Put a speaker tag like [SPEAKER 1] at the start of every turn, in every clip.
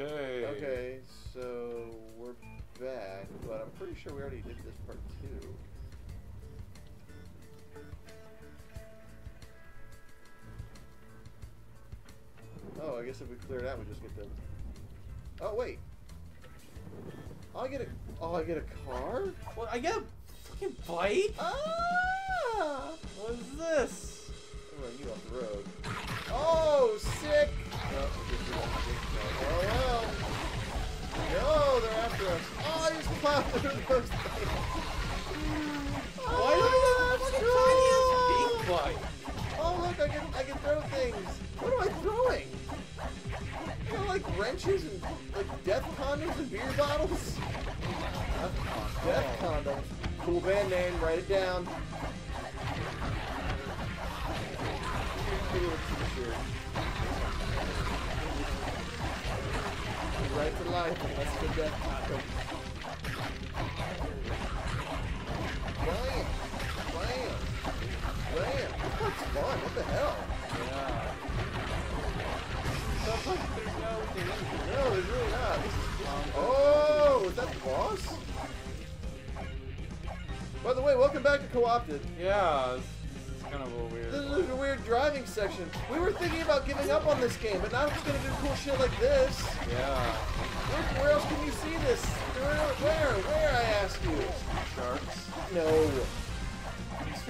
[SPEAKER 1] Okay.
[SPEAKER 2] Okay, so we're back, but I'm pretty sure we already did this part too. Oh, I guess if we clear it out, we just get the. Oh wait. Oh, I get a. Oh, I get a car.
[SPEAKER 1] What? I get a fucking bike.
[SPEAKER 2] Ah!
[SPEAKER 1] What is this?
[SPEAKER 2] I'm you off the road. Oh, sick! Oh well. No, they're after us. Oh, I just plowed through those things.
[SPEAKER 1] Oh, Why do I have a
[SPEAKER 2] cool.
[SPEAKER 1] tiny ass?
[SPEAKER 2] Oh look, I can I can throw things. What am I throwing? You know, like wrenches and like death condoms and beer bottles. Death condoms. Cool band name. Write it down. Fun. What the hell?
[SPEAKER 1] Yeah. Sounds like there's no
[SPEAKER 2] there's really not. This is, this oh, is that the boss? By the way, welcome back to Co-opted.
[SPEAKER 1] Yeah, this, this is kind of a weird.
[SPEAKER 2] This is a weird driving section. We were thinking about giving up on this game, but now we're just gonna do cool shit like this.
[SPEAKER 1] Yeah.
[SPEAKER 2] Where, where else can you see this? Where? Where? Where? I ask you.
[SPEAKER 1] Sharks.
[SPEAKER 2] No.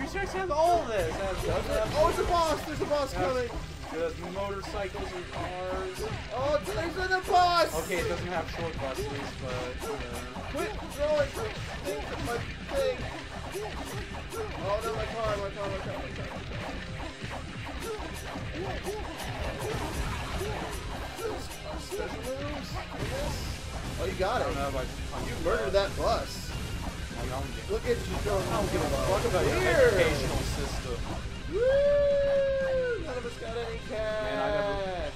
[SPEAKER 1] Sharks has all this. It has,
[SPEAKER 2] Oh, it's a boss. There's a boss
[SPEAKER 1] it
[SPEAKER 2] coming.
[SPEAKER 1] It motorcycles and cars.
[SPEAKER 2] Oh, there's a boss.
[SPEAKER 1] Okay, it doesn't have short buses, but. Uh,
[SPEAKER 2] Quit throwing things at my thing. Oh no, my car, my car, my car, my car. Special moves, guess. Oh, you got
[SPEAKER 1] I don't
[SPEAKER 2] it.
[SPEAKER 1] know if I.
[SPEAKER 2] You murdered that bus. Look at you throwing.
[SPEAKER 1] I don't give a fuck about your educational system.
[SPEAKER 2] Woo! None of us got any cash.
[SPEAKER 1] Man, I never-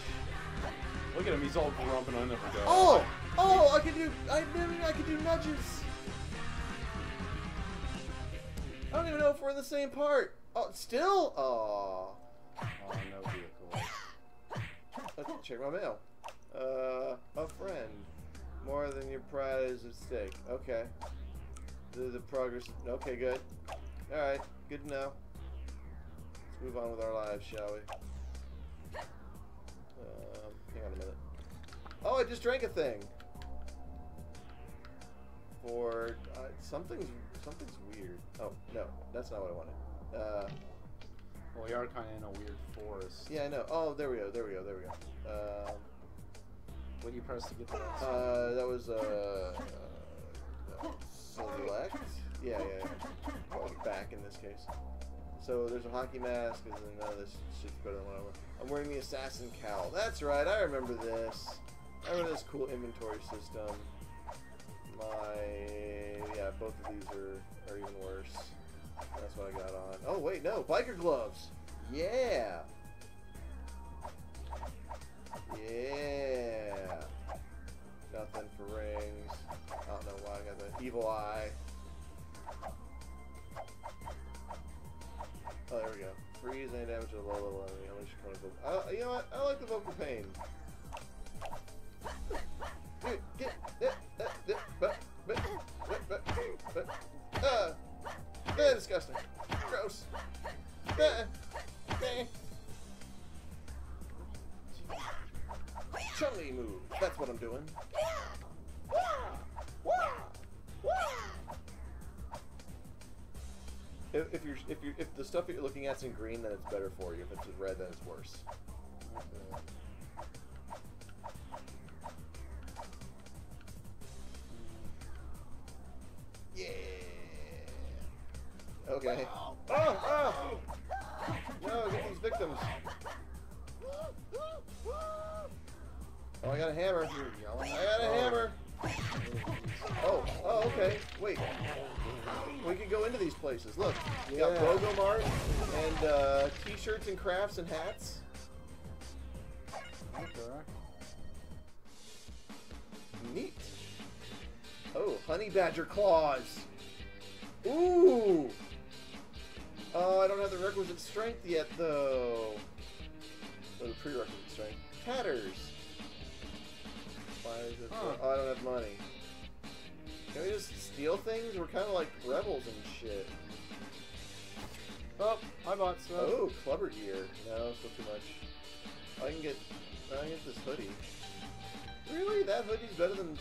[SPEAKER 1] Look at him, he's all grumping. I never got.
[SPEAKER 2] Oh! Oh, I can do. I maybe I can do nudges. I don't even know if we're in the same part. Oh, still? Oh.
[SPEAKER 1] Oh, no vehicle.
[SPEAKER 2] Let's check my mail. Uh, a friend. More than your pride is at stake. Okay. The, the progress. Okay, good. Alright, good to know. Let's move on with our lives, shall we? Um, hang on a minute. Oh, I just drank a thing. For uh, something's something's weird. Oh no, that's not what I wanted. Uh,
[SPEAKER 1] Well, we are kind of in a weird forest.
[SPEAKER 2] yeah, I know. Oh, there we go. There we go. There we go. Um,
[SPEAKER 1] What do you press to get to that?
[SPEAKER 2] Uh, that was uh, uh, select. Yeah, yeah. Well, back in this case. So there's a hockey mask, and then this shit's better than what I wear. I'm wearing the assassin cowl. That's right. I remember this. I remember this cool inventory system. My yeah, both of these are are even worse. That's what I got on. Oh wait, no, biker gloves. Yeah. Yeah. Nothing evil eye. Oh, there we go. Freeze any damage to a low level enemy. Your opponent's vocal. Uh, you know what? I like the vocal pain. Get but, uh, uh, disgusting. Gross. Uh, uh. Move. That's what I'm doing. If, you're if you if the stuff that you're looking at's in green, then it's better for you. If it's in red, then it's worse. Yeah. Okay. Oh, oh! No, get these victims. Oh, I got a hammer. I got a hammer. Oh, oh, okay. Wait. We can go into these places. Look, you got
[SPEAKER 1] Yeah.
[SPEAKER 2] Bogo Mart and uh, t-shirts and crafts and hats.
[SPEAKER 1] Okay.
[SPEAKER 2] Neat. Oh, honey badger claws. Ooh. Oh, I don't have the requisite strength yet, though. Or the prerequisite strength. Tatters. Why is it?
[SPEAKER 1] Huh.
[SPEAKER 2] Oh, I don't have money. Can we just steal things? We're kind of like rebels and shit.
[SPEAKER 1] Oh, I bought stuff.
[SPEAKER 2] Oh, clubber gear. No, still too much. I can get. I can get this hoodie. Really? That hoodie's better than.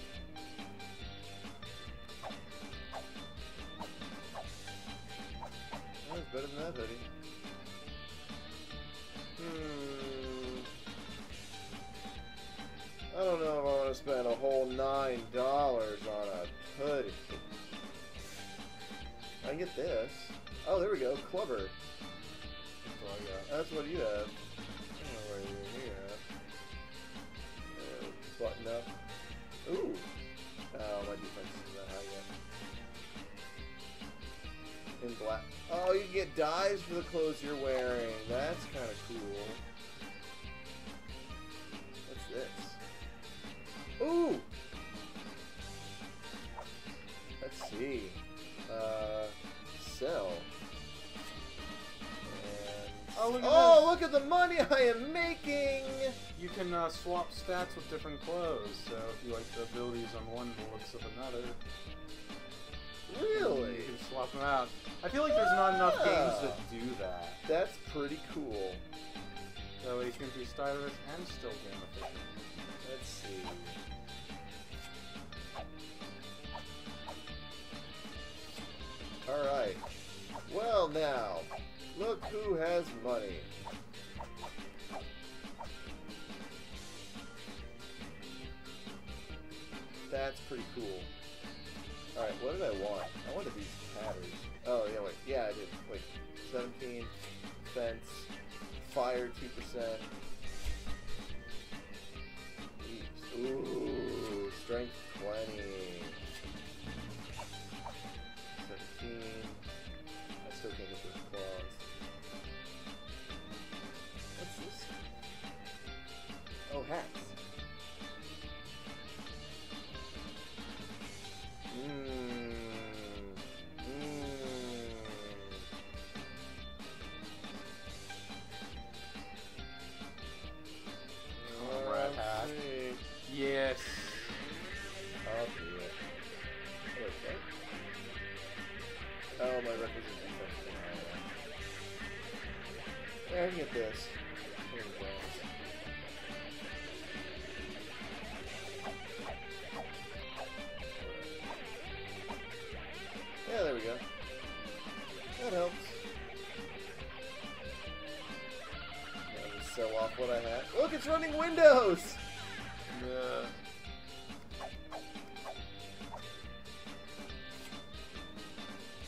[SPEAKER 2] Oh, better than that hoodie. Hmm. I don't know if I want to spend a whole nine dollars on a hoodie. I can get this. Oh, there we go. Clubber.
[SPEAKER 1] That's all I got.
[SPEAKER 2] That's what you have. I don't know what you have. Uh, button up. Ooh. Oh, my defense is not high yet. In black. Oh, you get dyes for the clothes you're wearing. That's kind of cool. What's this? Ooh. Let's see. Uh,
[SPEAKER 1] look at
[SPEAKER 2] oh, look at the money I am making!
[SPEAKER 1] You can uh, swap stats with different clothes, so if you like the abilities on one, looks of another.
[SPEAKER 2] Really?
[SPEAKER 1] You can swap them out. I feel like there's not enough games
[SPEAKER 2] Ah.
[SPEAKER 1] that do that.
[SPEAKER 2] That's pretty cool.
[SPEAKER 1] That way you can be stylish and still game efficient.
[SPEAKER 2] Let's see. Alright. Well, now, look who has money. That's pretty cool. Alright, what did I want? I wanted these tatters. Oh, yeah, wait. Yeah, I did. Wait. 17. Defense. Fire 2%. Jeez. Ooh, strength Oh, what I had. Look, it's running Windows!
[SPEAKER 1] Yeah.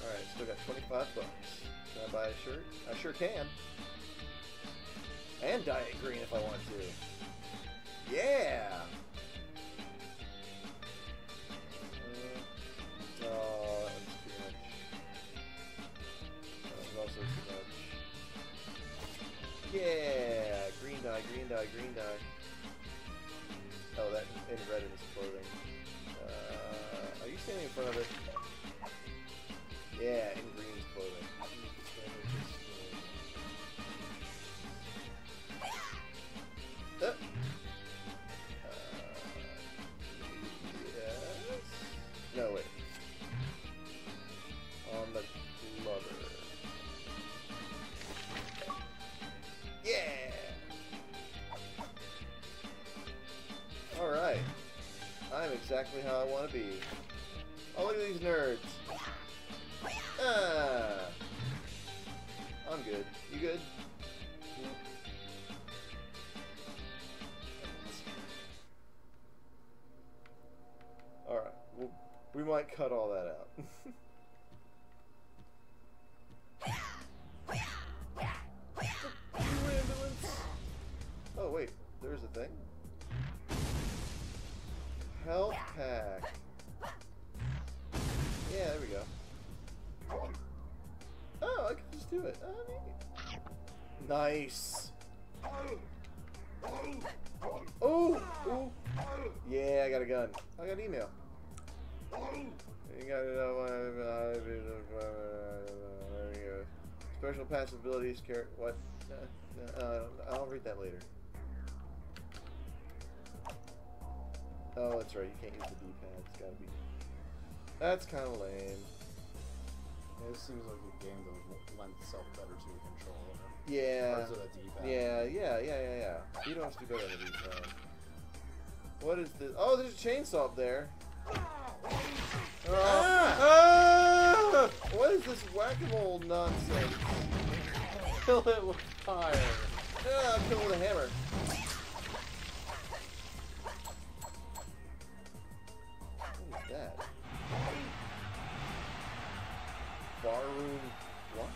[SPEAKER 2] Alright, still got 25 bucks. Can I buy a shirt? I sure can. And dye it green if I want to. Yeah! Uh, oh, that one's too much. That one's also too much. Yeah! Green dye, green dye. Oh, that in red in his clothing. Uh, are you standing in front of it? Exactly how I want to be. Oh, look at these nerds. Ah. I'm good. You good? Alright. Well, we might cut all that out. Special passive abilities. Care what? Uh, uh, I'll read that later. Oh, that's right. You can't use the D-pad. It's gotta be. That's kind of lame.
[SPEAKER 1] Yeah, This seems like a game that would lend itself better to a controller.
[SPEAKER 2] Yeah.
[SPEAKER 1] Parts of the D-pad.
[SPEAKER 2] Yeah, yeah, yeah, yeah, yeah. You don't have to do better than the D-pad. What is this? Oh, there's a chainsaw up there. Ah!
[SPEAKER 1] Ah!
[SPEAKER 2] What is this whack-a-mole nonsense?
[SPEAKER 1] Kill it with fire.
[SPEAKER 2] Ah, kill it with a hammer. What is that? Barroom what?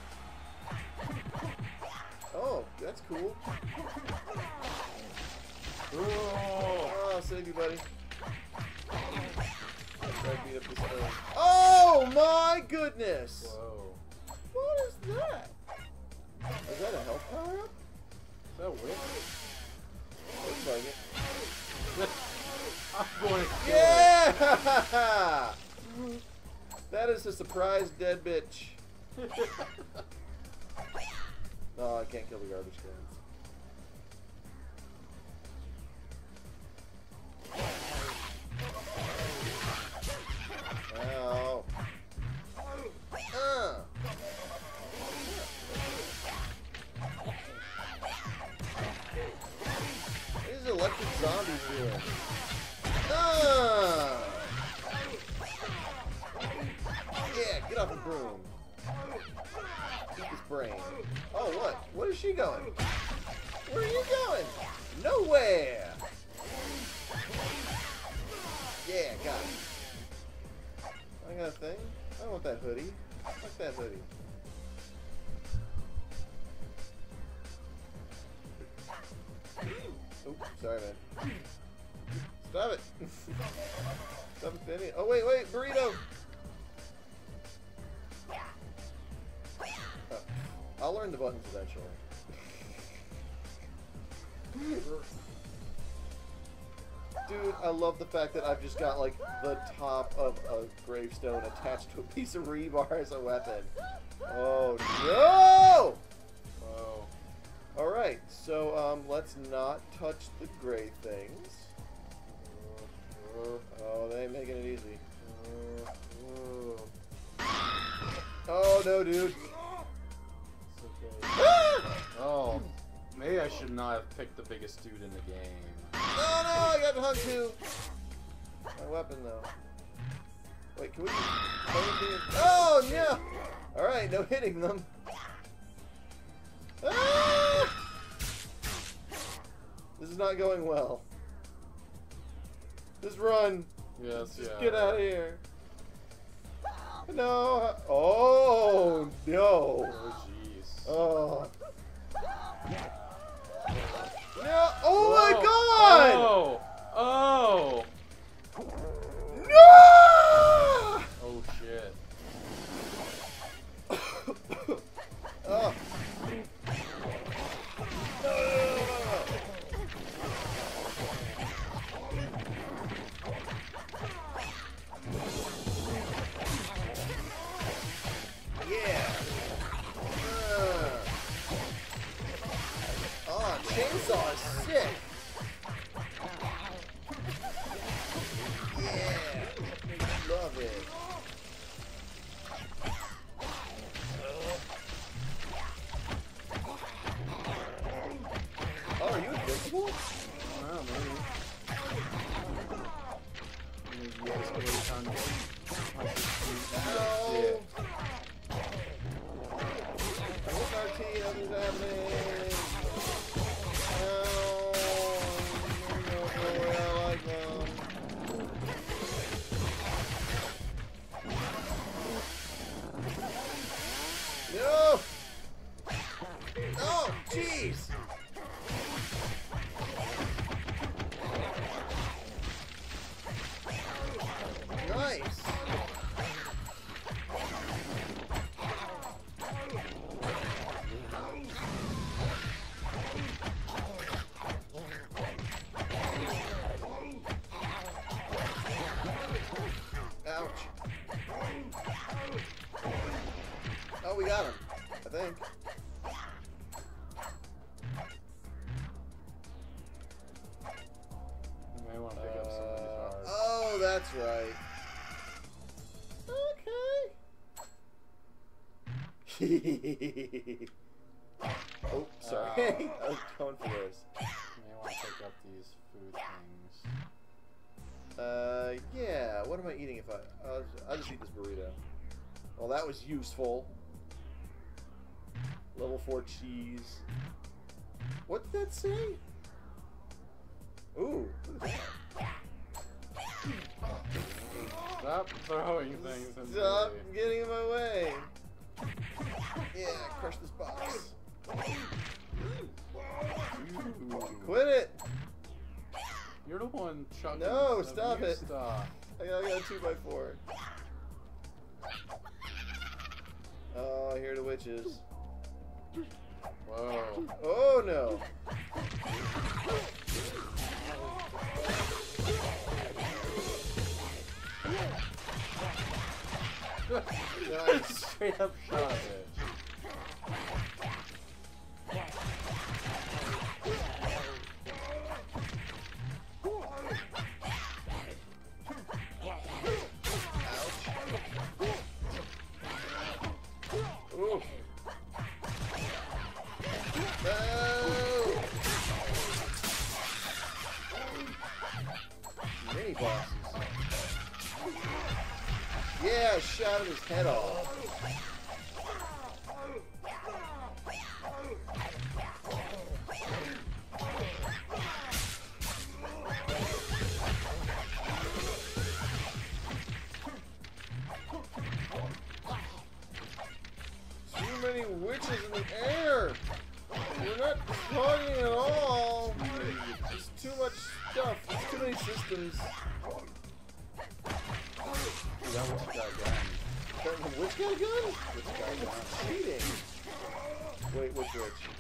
[SPEAKER 2] Oh, that's cool.
[SPEAKER 1] Oh.
[SPEAKER 2] Oh, save you, buddy. Beat up this thing. Oh my goodness!
[SPEAKER 1] Whoa.
[SPEAKER 2] What is that? Is that a health power up?
[SPEAKER 1] Is that weird?
[SPEAKER 2] Looks like it.
[SPEAKER 1] I'm going to kill
[SPEAKER 2] Yeah! that is a surprise dead bitch.
[SPEAKER 1] it.
[SPEAKER 2] No, oh, I can't kill the garbage cans. What? Is she going? Where are you going? Nowhere! Yeah, got it. I got a thing. I want that hoodie. Fuck that hoodie. Oops, sorry, man. Stop it! Stop it, Benny. Oh, wait, wait, burrito! I'll learn the buttons eventually. Dude, I love the fact that I've just got like the top of a gravestone attached to a piece of rebar as a weapon. Oh no!
[SPEAKER 1] Whoa.
[SPEAKER 2] Alright, so um, let's not touch the gray things. Oh, they ain't making it easy. Oh no, dude.
[SPEAKER 1] Oh, maybe I should not have picked the biggest dude in the game.
[SPEAKER 2] Oh no, I got hung too. My weapon though. Wait, can we? Oh no! All right, no hitting them. Ah! This is not going well. Just run.
[SPEAKER 1] Yes,
[SPEAKER 2] Just
[SPEAKER 1] yeah.
[SPEAKER 2] get out of here. No. Oh no.
[SPEAKER 1] Oh, jeez.
[SPEAKER 2] Oh. Oh my god!
[SPEAKER 1] Oh! Oh!
[SPEAKER 2] I think.
[SPEAKER 1] You may want to pick up some of these
[SPEAKER 2] Uh, That's right. Okay. oh, sorry.
[SPEAKER 1] Oh.
[SPEAKER 2] I was going for those.
[SPEAKER 1] May want to pick up these food things.
[SPEAKER 2] Uh, yeah. What am I eating if I? I'll just, I'll just eat this burrito. Well, that was useful. Level four cheese. What did that say? Ooh, look at that.
[SPEAKER 1] Stop throwing things into
[SPEAKER 2] Stop
[SPEAKER 1] me.
[SPEAKER 2] getting in my way. Yeah, crush this box.
[SPEAKER 1] Ooh.
[SPEAKER 2] Quit it.
[SPEAKER 1] You're the one chucking
[SPEAKER 2] No, stop it.
[SPEAKER 1] Stop.
[SPEAKER 2] I got, I got a two by four. Oh, here the witches.
[SPEAKER 1] Whoa.
[SPEAKER 2] Oh no.
[SPEAKER 1] nice. Straight up shot.
[SPEAKER 2] Off. Too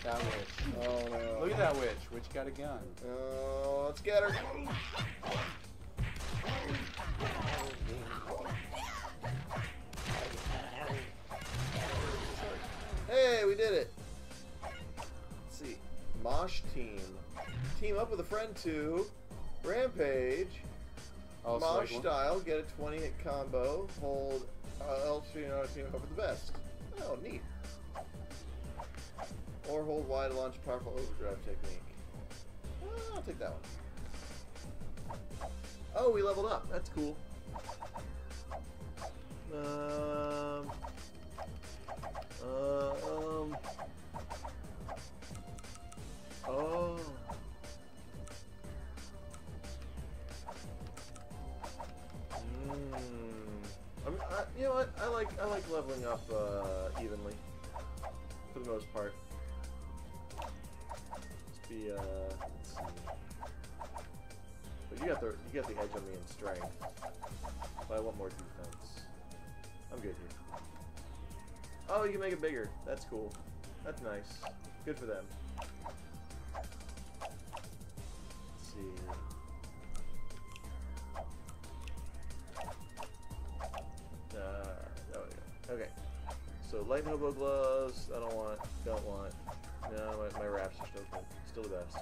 [SPEAKER 1] That
[SPEAKER 2] witch. Oh no.
[SPEAKER 1] Look at that witch. Witch got a gun.
[SPEAKER 2] Oh, let's get her. Hey, we did it. Let's see. Mosh team. Team up with a friend to Rampage.
[SPEAKER 1] Oh,
[SPEAKER 2] Mosh
[SPEAKER 1] like,
[SPEAKER 2] style. Get a 20 hit combo. Hold uh, L3 and team up for the best. Oh, neat. Or hold Y to launch powerful overdrive technique. I'll take that one. Oh, we leveled up. That's cool. Um. Uh, um. Oh. Hmm. I mean, I, you know what? I like I like leveling up uh, evenly for the most part. Uh. Let's see. But you got the you got the edge on me in strength. But I want more defense. I'm good here. Oh, you can make it bigger. That's cool. That's nice. Good for them. Let's see. Uh, oh yeah. Okay. So light hobo gloves. I don't want. Don't want. No, my, my wraps are still good. Still the best.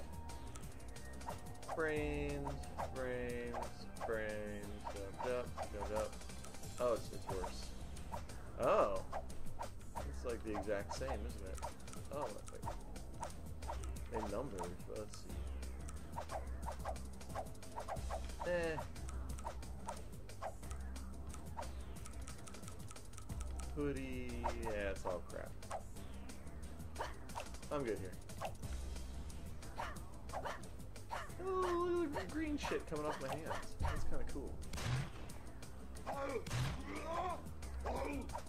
[SPEAKER 2] Brains, brains, brains. Jumped up, jumped up. Oh, it's, it's worse. Oh. It's like the exact same, isn't it? Oh, wait. In numbers, but let's see. Eh. Hoodie, yeah, it's all crap. I'm good here. Look at the green shit coming off my hands. That's kind of cool.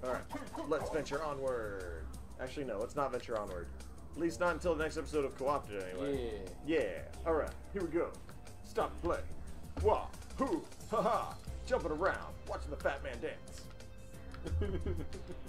[SPEAKER 2] Alright, let's venture onward. Actually, no, let's not venture onward. At least not until the next episode of Co-opted, anyway.
[SPEAKER 1] Yeah.
[SPEAKER 2] Yeah. Alright, here we go. Stop and play. Wah, hoo, ha ha. Jumping around, watching the fat man dance.